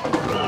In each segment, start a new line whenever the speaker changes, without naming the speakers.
Oh!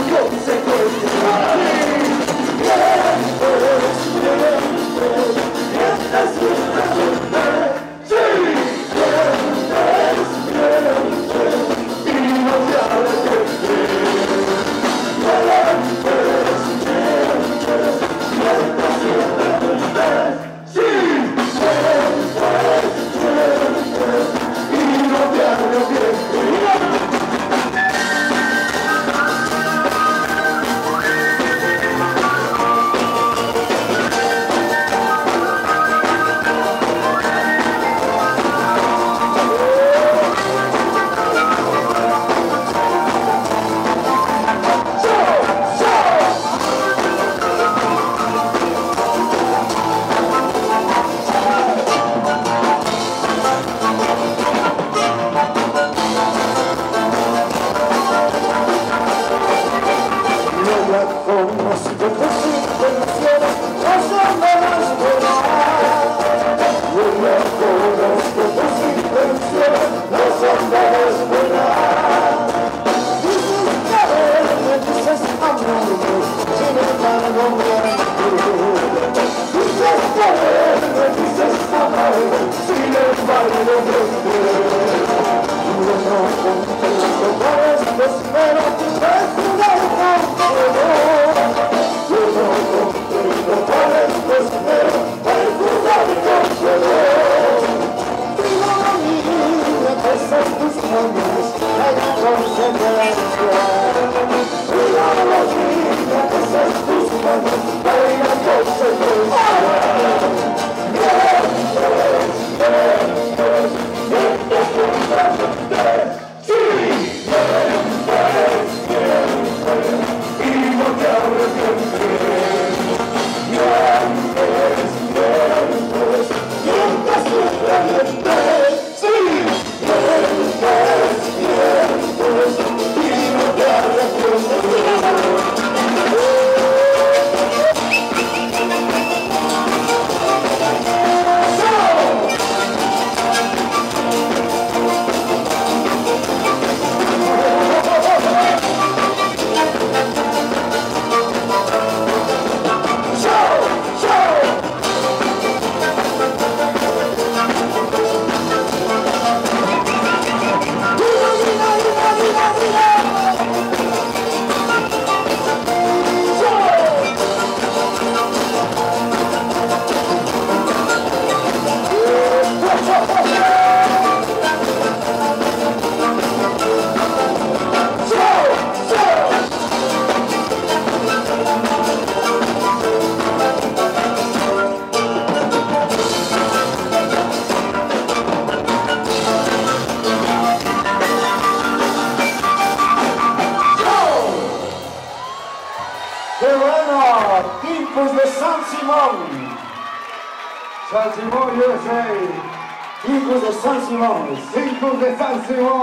Senhor, Senhor, Senhor. Helena de San Simão, San Simão, USA. Timpos de San Simão, Timpos de San Simão.